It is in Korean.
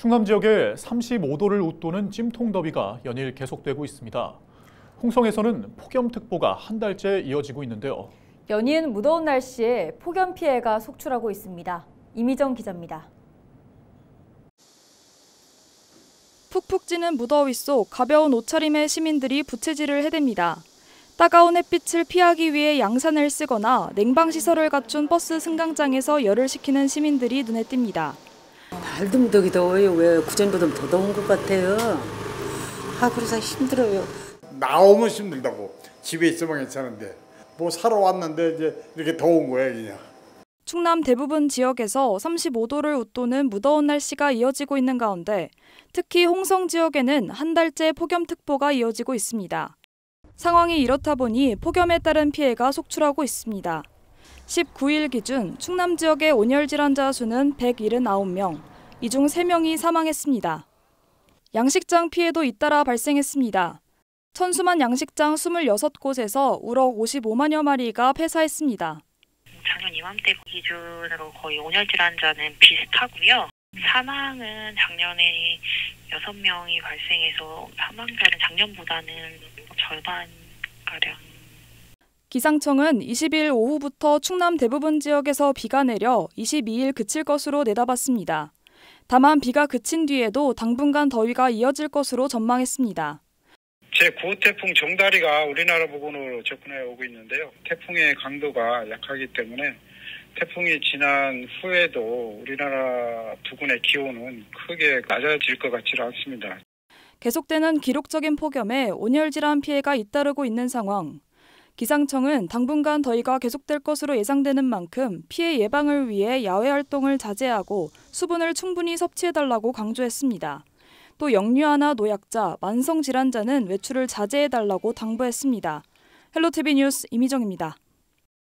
충남 지역에 35도를 웃도는 찜통 더위가 연일 계속되고 있습니다. 홍성에서는 폭염특보가 한 달째 이어지고 있는데요. 연이은 무더운 날씨에 폭염 피해가 속출하고 있습니다. 이미정 기자입니다. 푹푹 찌는 무더위 속 가벼운 옷차림의 시민들이 부채질을 해댑니다. 따가운 햇빛을 피하기 위해 양산을 쓰거나 냉방시설을 갖춘 버스 승강장에서 열을 식히는 시민들이 눈에 띕니다. 못하게 더워요. 왜 구전보다 더 더운 것 같아요. 아 그래서 힘들어요. 나오면 힘들다고 집에 있으면 괜찮은데 뭐 사러 왔는데 이제 이렇게 더운 거야 그냥. 충남 대부분 지역에서 35도를 웃도는 무더운 날씨가 이어지고 있는 가운데 특히 홍성 지역에는 한 달째 폭염특보가 이어지고 있습니다. 상황이 이렇다 보니 폭염에 따른 피해가 속출하고 있습니다. 19일 기준 충남 지역의 온열 질환자 수는 179명, 이 중 3명이 사망했습니다. 양식장 피해도 잇따라 발생했습니다. 천수만 양식장 26곳에서 우럭 55만여 마리가 폐사했습니다. 작년 이맘때 기준으로 거의 온열 질환자는 비슷하고요. 사망은 작년에 6명이 발생해서 사망자는 작년보다는 절반가량 기상청은 20일 오후부터 충남 대부분 지역에서 비가 내려 22일 그칠 것으로 내다봤습니다. 다만 비가 그친 뒤에도 당분간 더위가 이어질 것으로 전망했습니다. 제9호 태풍 정다리가 우리나라 부근으로 접근해 오고 있는데요. 태풍의 강도가 약하기 때문에 태풍이 지난 후에도 우리나라 부근의 기온은 크게 낮아질 것 같지는 않습니다. 계속되는 기록적인 폭염에 온열 질환 피해가 잇따르고 있는 상황. 기상청은 당분간 더위가 계속될 것으로 예상되는 만큼 피해 예방을 위해 야외 활동을 자제하고 수분을 충분히 섭취해달라고 강조했습니다. 또 영유아나 노약자, 만성 질환자는 외출을 자제해달라고 당부했습니다. 헬로티비 뉴스 이미정입니다.